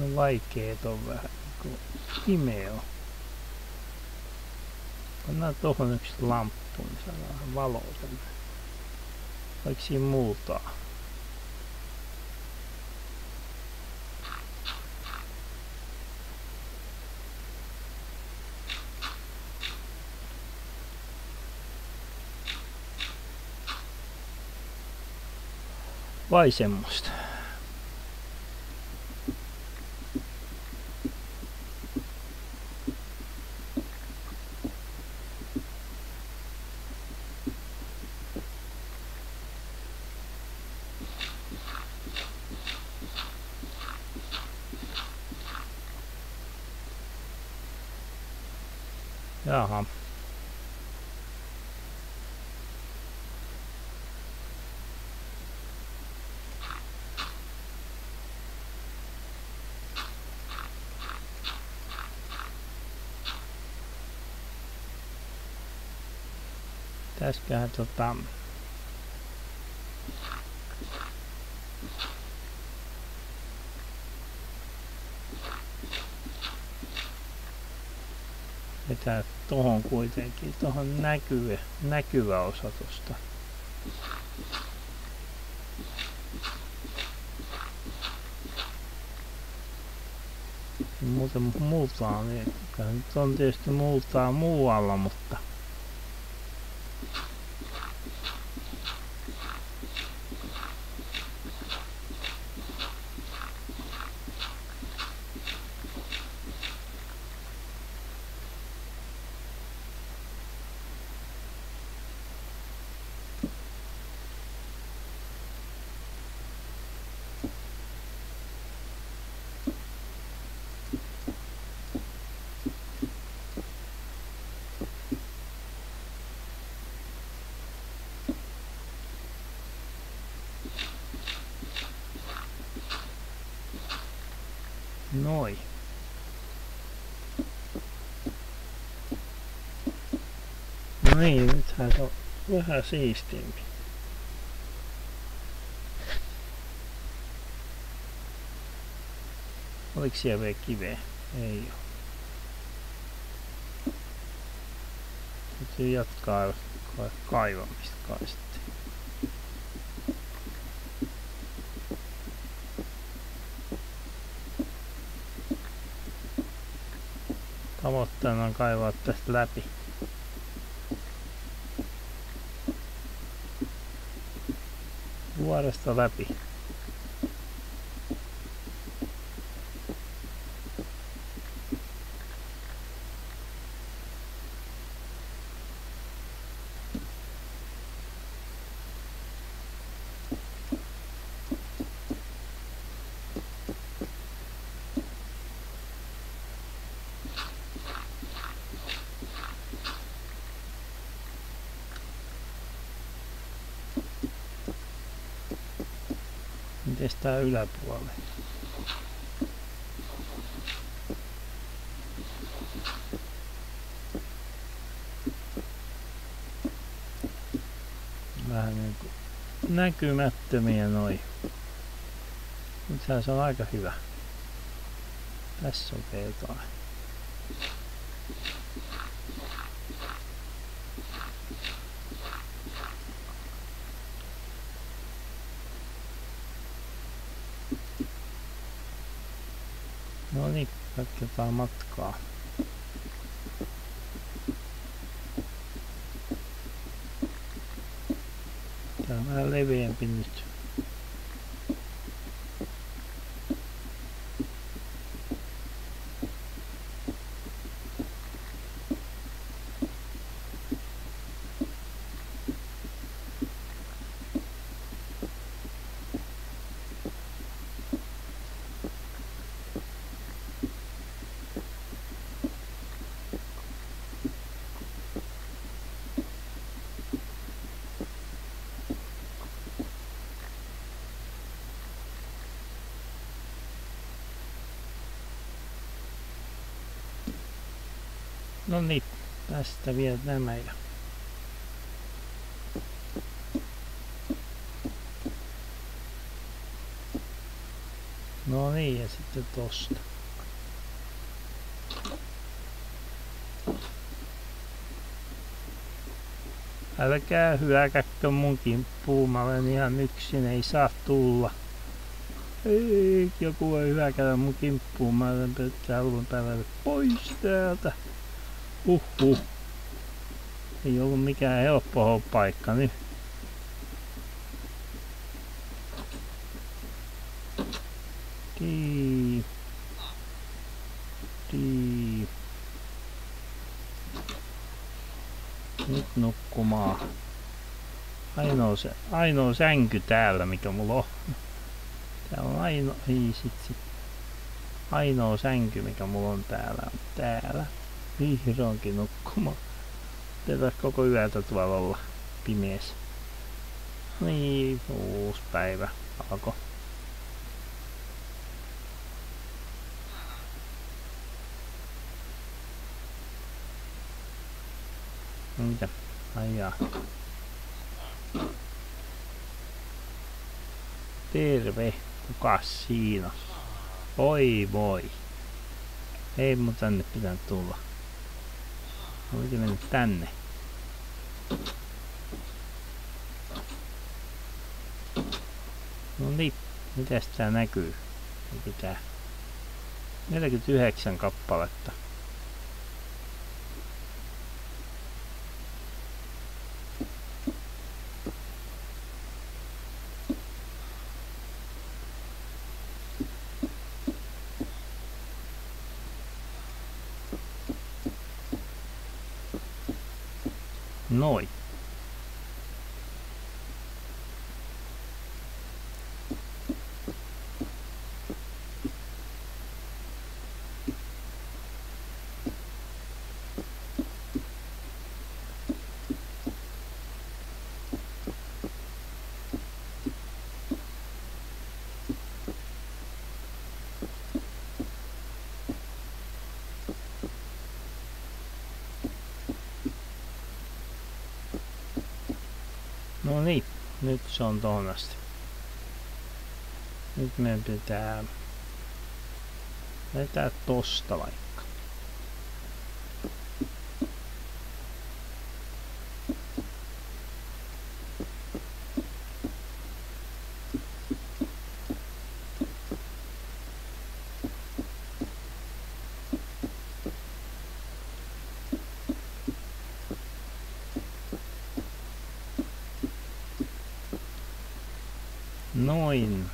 A: No vaikeet on vähän, kun pimeä on. Pannaan tuohon yksi lamppu, niin saadaan valoa tänne. Vaikka siinä muuta. Vai semmoista? Pitäisköhän tota... Vetää tohon kuitenkin, tohon näkyvä, näkyvä osa tosta. Muuten multaa, niin on tietysti multaa muualla, mutta nythän se on vähän siistimpi. Oliko siellä vielä kiveä? Ei oo. Täytyy jatkaa kaivamista kai sitten. Tavoitteena on kaivaa tästä läpi. Vuoresta läpi. Tää yläpuolella? Vähän niinku näkymättömiä noi. Nythän se on aika hyvä. Tässä on jotain. No niin, jatketaan matkaa. Tää on vähän leveämpi nyt. No niin, tästä vielä nämä ja No niin, ja sitten tosta. Älkää hyökätkö mun kimppuun, mä olen ihan yksin, ei saa tulla. Ei, joku voi hyökätä mun kimppuun, mä olen haluan päivällä pois täältä. Huhhuh. Ei ollut mikään helppo paikka nyt. Dii. Dii. Nyt nukkumaan. Ainoa, se, ainoa sänky täällä, mikä mulla on. Täällä on ainoa, ei sit, sit. Ainoa sänky, mikä mulla on täällä, täällä. Vihdoinkin nukkumaan. Tätä koko yötä tuolla olla pimeässä. Niin, uusi päivä alkoi. Mitä? Ai jaa. Terve. Kukas siinä? Oi voi. Ei mun tänne pitänyt tulla. Piti mennä tänne. No niin, mitäs tää näkyy? Pitää 49 kappaletta. Se on tohon asti. Nyt meidän pitää vetää tosta vaikka. Noin.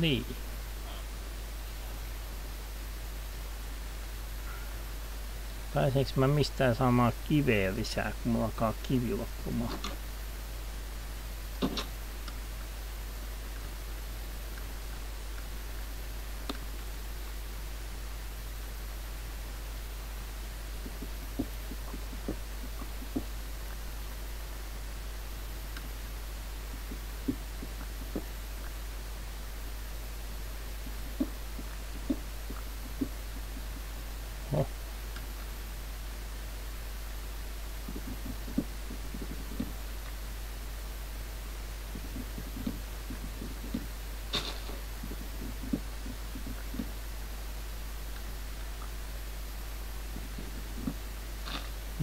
A: Niin. Pääseekö mä mistään saamaan kiveä lisää, kun mulla alkaa kivi loppumaan?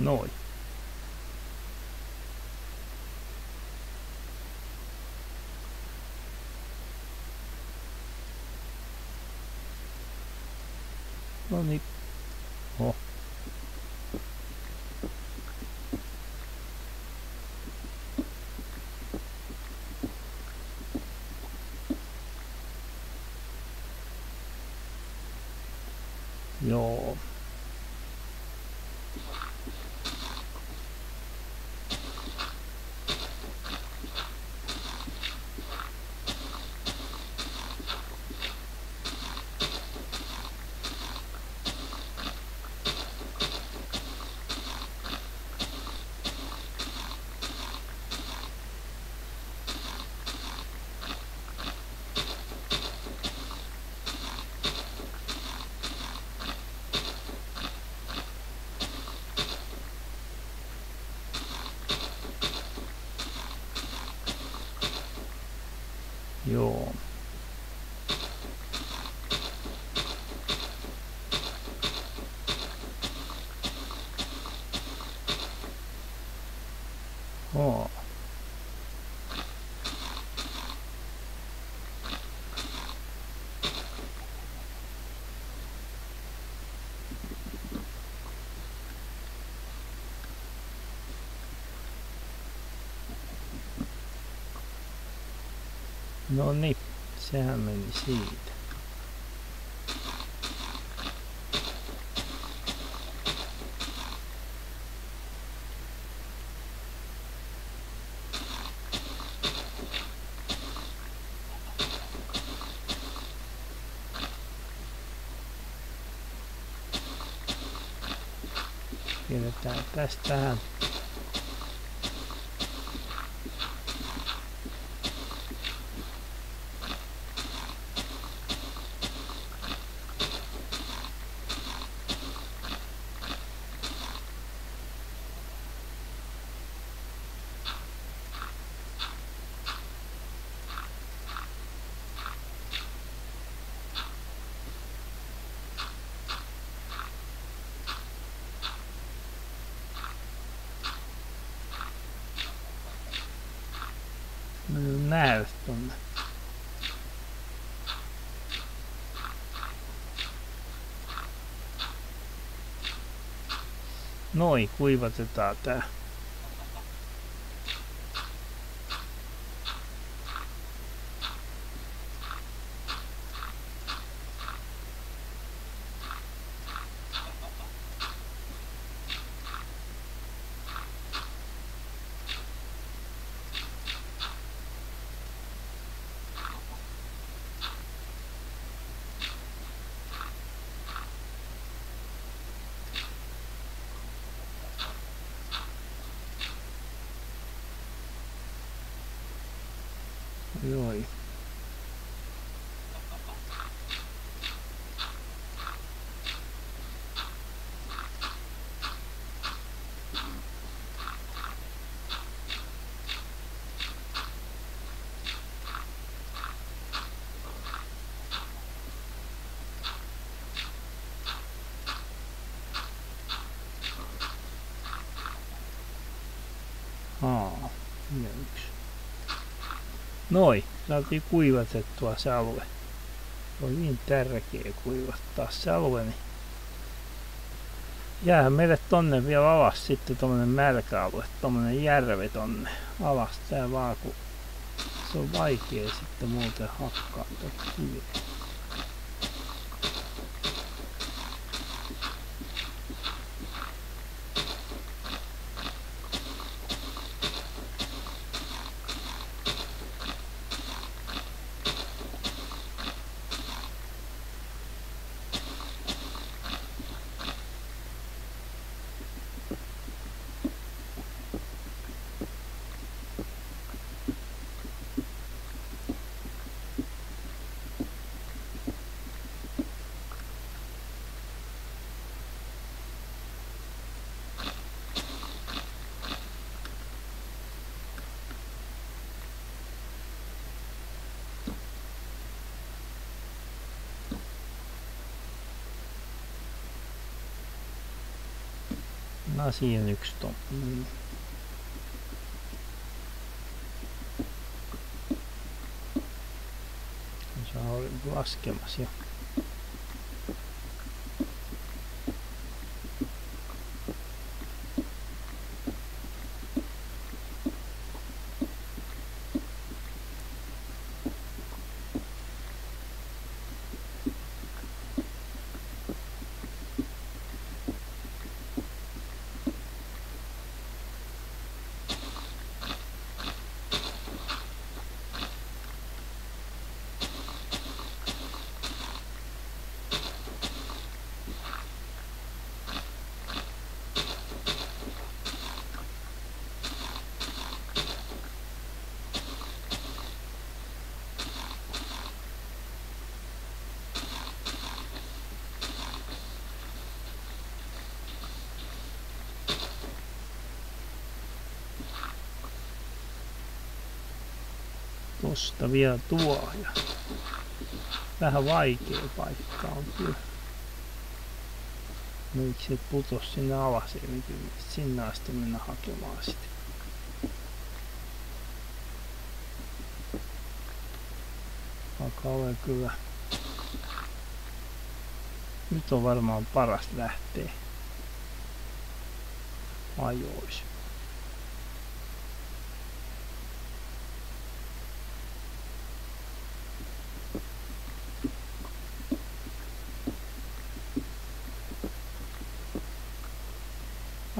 A: Noin. No niin. Oh. Joo. Joo. your No niin, sehän meni siitä. Pidetään tästä näy tonne. Noin, kuivatetaan tää. Joo. Haa, yksi. Noi, saatiin kuivatettua se alue. On niin tärkeä kuivattaa se alue, niin jää meille tonne vielä alas sitten tommonen märkä-alue, tommonen järvi tonne alas tää vaan, kun se on vaikea sitten muuten hakkaa tuota kiveä. No siinä yksi tommonen. Se on laskemassa jo. Tosta vielä tuo ja vähän vaikea paikka on kyllä. Miksi se putos sinne alas, ei niin sinne asti mennä hakemaan sitä. Vaikka olen kyllä. Nyt on varmaan paras lähteä ajoissa.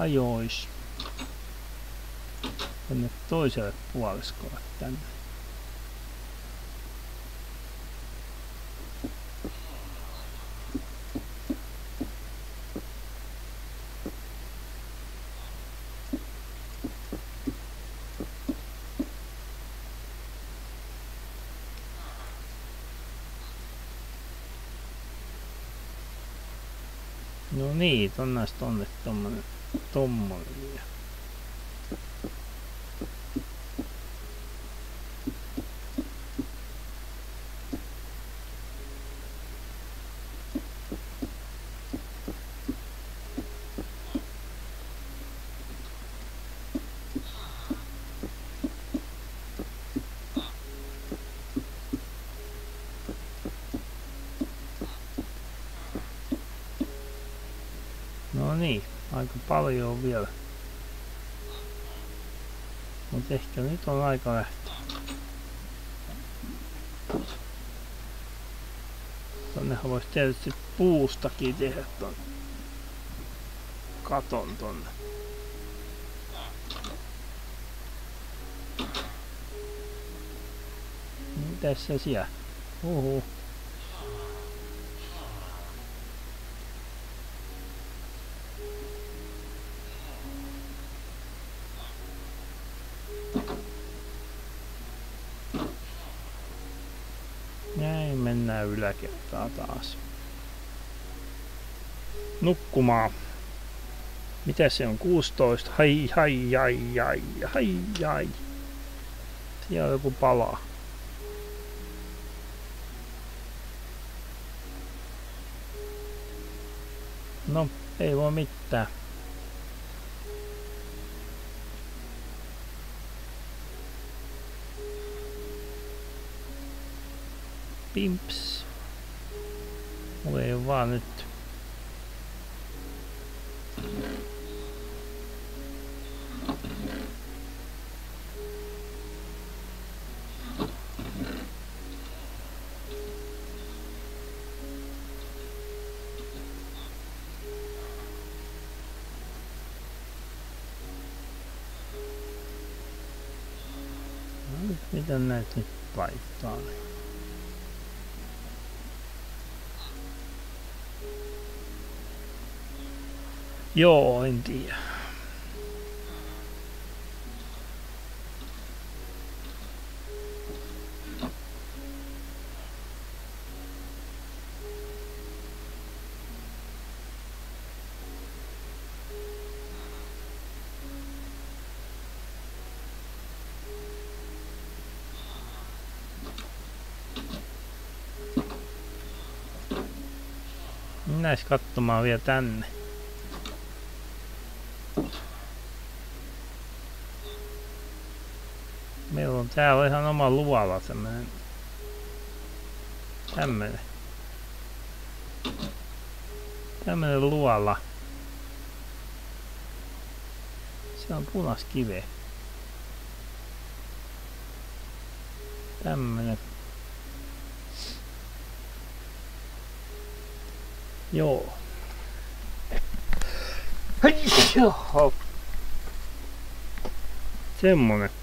A: Ajois tänne toiselle puoliskolle tänne. No niin, tonne tonne tommonen tommonen. No niin, aika paljon vielä. Mutta ehkä nyt on aika lähteä. Tonnehan voisi tietysti puustakin tehdä ton katon tonne. Mitäs se siellä? Uhu. kertaa taas. Nukkumaan. Mitä se on? 16. Hai, hai, hai, hai, hai, hai. Siellä on joku palaa. No, ei voi mitään. Pimps. Oo vaan nyt. Mitä näitä nyt? Joo, en tiedä. Mennäis katsomaan vielä tänne. Meillä on täällä ihan oma luola tämmönen. Tämmönen. Tämmönen luola. Se on punaskive. Tämmönen. Joo. Hei, Jaha. Semmonen.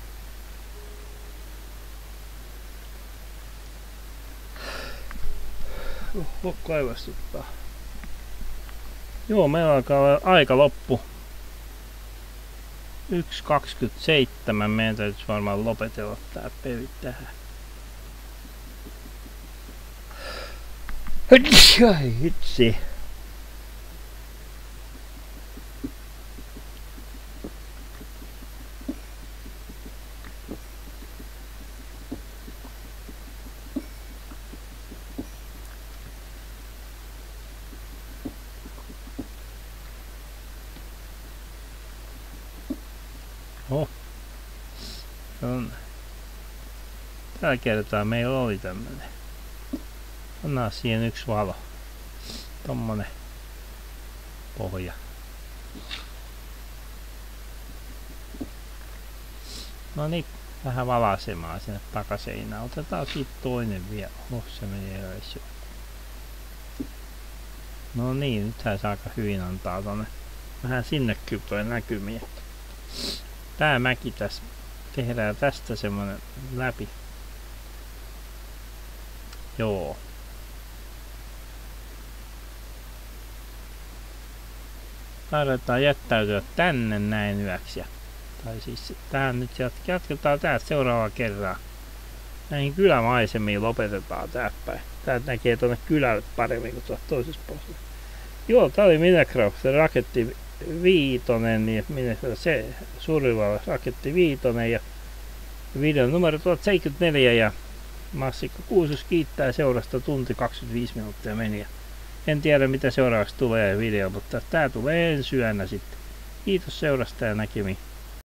A: Oho, kaivastuttaa. Joo, meillä alkaa olla aika loppu. 1.27. Meidän täytyisi varmaan lopetella tää peli tähän. Hitsi. Oh. Se on. Tällä kertaa meillä oli tämmönen. Anna siihen yksi valo. Tommonen pohja. No niin, vähän valasemaan sinne takaseinään. Otetaan siitä toinen vielä. Oh, se meni. No niin, nythän se aika hyvin antaa tonne vähän sinne kypöön näkymiä. Tää mäki tässä tehdään tästä semmonen läpi. Joo. Taidetaan jättäytyä tänne näin yöksi. Tai siis tähän nyt jat- jatketaan täältä seuraava kerran. Näihin kylämaisemiin lopetetaan täältä päin. Täältä näkee tuonne kylälle paremmin kuin tuolta toisessa puolella. Joo, tää oli Minecraft raketti viitonen, niin minne se Survival raketti viitonen ja videon numero 1074 ja Massikko Kuusus kiittää seurasta tunti 25 minuuttia meni. En tiedä mitä seuraavaksi tulee video, mutta tää tulee ensi yönä sitten. Kiitos seurasta ja näkemiin.